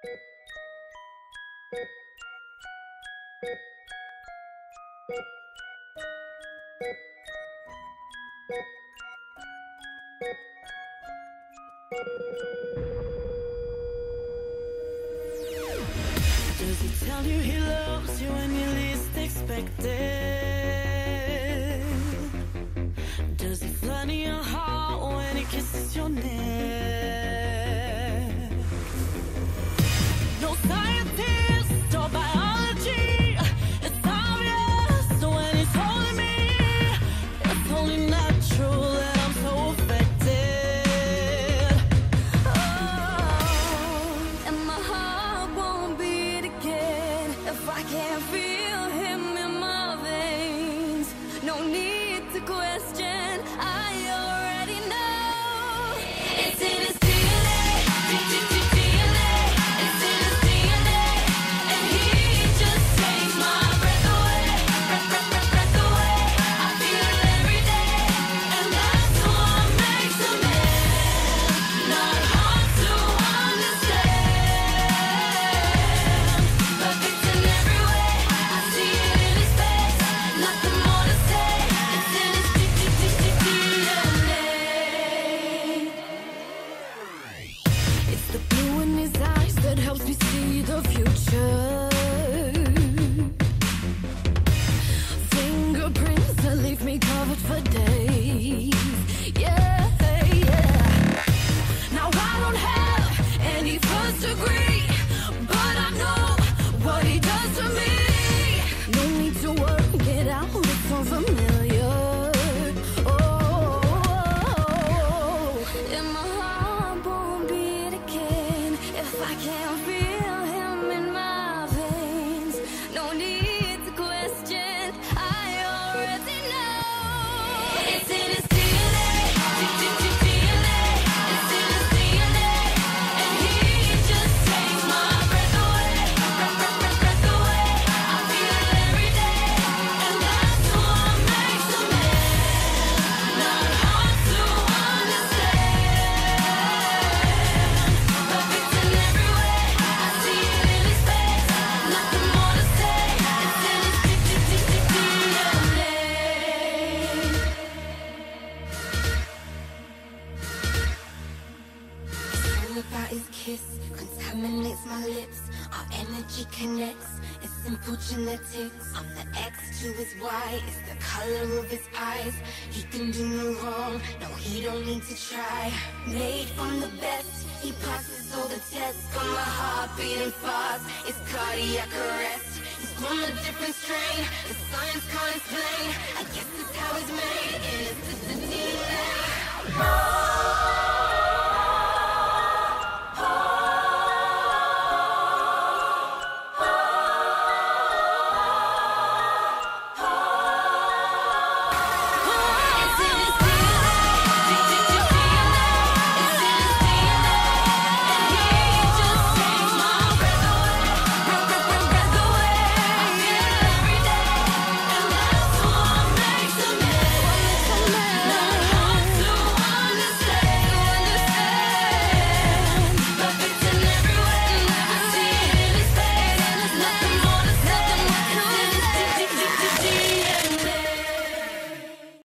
Does he tell you he loves you when you least expect it? about his kiss Contaminates my lips. Our energy connects. It's simple genetics. I'm the X to his Y. It's the color of his eyes. He can do no wrong. No, he don't need to try. Made from the best. He passes all the tests. Got my heart beating fast. It's cardiac arrest. He's from a different strain. The science can't explain. I guess it's how he's made. And it's the DNA